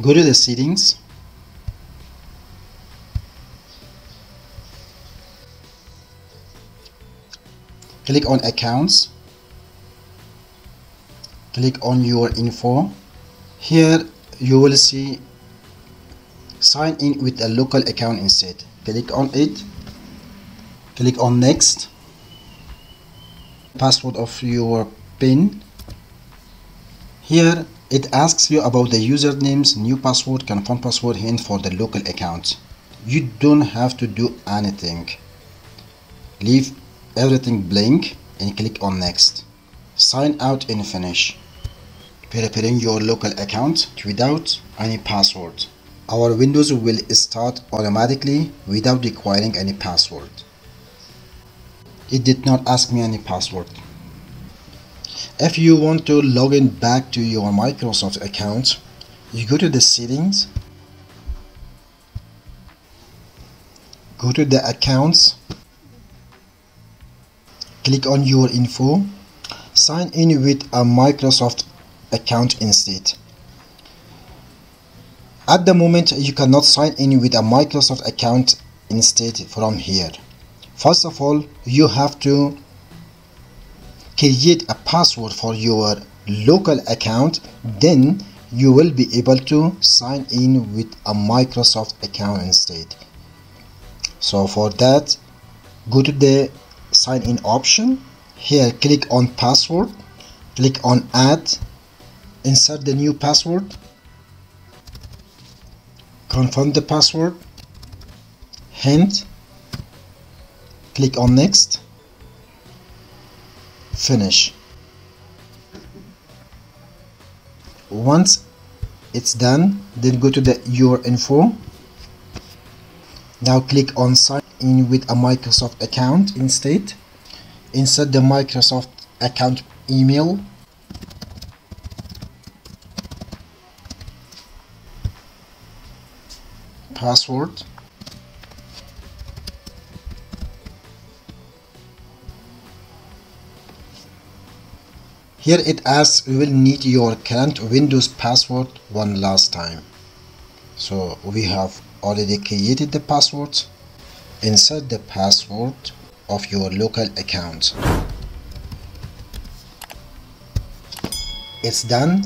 go to the settings. Click on accounts. Click on your info. Here you will see sign in with a local account instead. Click on it. Click on next. Password of your pin. Here it asks you about the usernames new password confirm password hint for the local account. You don't have to do anything. Leave everything blank and click on next. Sign out and finish. Preparing your local account without any password. Our windows will start automatically without requiring any password. It did not ask me any password if you want to log in back to your Microsoft account you go to the settings go to the accounts click on your info sign in with a Microsoft account instead. At the moment you cannot sign in with a Microsoft account instead from here. First of all you have to create a password for your local account then you will be able to sign in with a Microsoft account instead. So for that go to the sign in option. Here click on password. Click on add. Insert the new password. Confirm the password. Hint. Click on next finish. Once it's done then go to the your info. Now click on sign in with a Microsoft account instead. Insert the Microsoft account email. Password here it asks we will need your current Windows password one last time. So we have already created the password insert the password of your local account. It's done.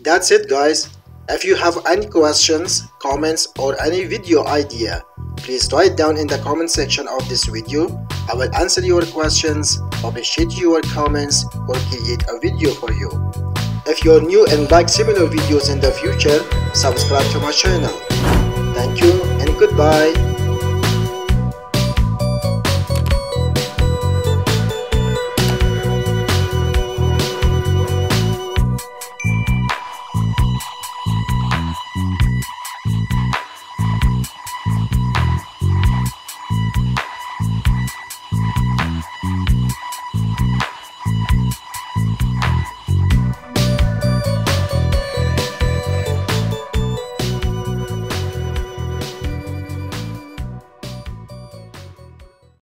That's it guys. If you have any questions comments or any video idea please write down in the comment section of this video. I will answer your questions appreciate your comments. Or create a video for you. If you're new and like similar videos in the future subscribe to my channel. Thank you and goodbye